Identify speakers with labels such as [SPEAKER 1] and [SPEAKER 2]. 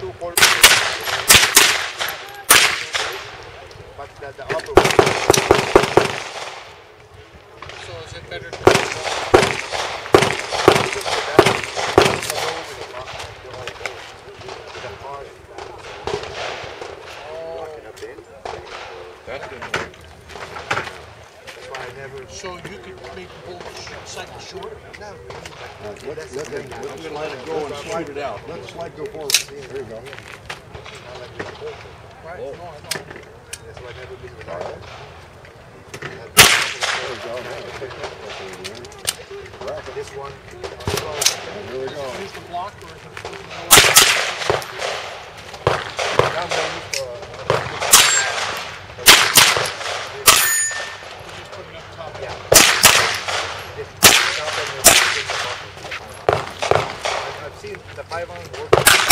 [SPEAKER 1] two quarters. But the, the upper one.
[SPEAKER 2] So is it better to
[SPEAKER 1] that, it's all over the rock, the whole boat. With the hard locking up in.
[SPEAKER 3] That didn't work.
[SPEAKER 1] That's why I never.
[SPEAKER 2] so you could make the whole cycle short?
[SPEAKER 1] No,
[SPEAKER 4] Let, let,
[SPEAKER 1] That's
[SPEAKER 4] let,
[SPEAKER 1] the thing.
[SPEAKER 4] let,
[SPEAKER 3] I'm let it go and shoot it out.
[SPEAKER 4] let the slide go forward. There you go.
[SPEAKER 1] not like with the boat.
[SPEAKER 2] Right, no, I know.
[SPEAKER 1] That's why I never been with
[SPEAKER 4] All There you go. man. Pick that up over there. Rack it.
[SPEAKER 1] This one, uh,
[SPEAKER 4] And we go.
[SPEAKER 1] Seen the five on.